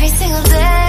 every single day.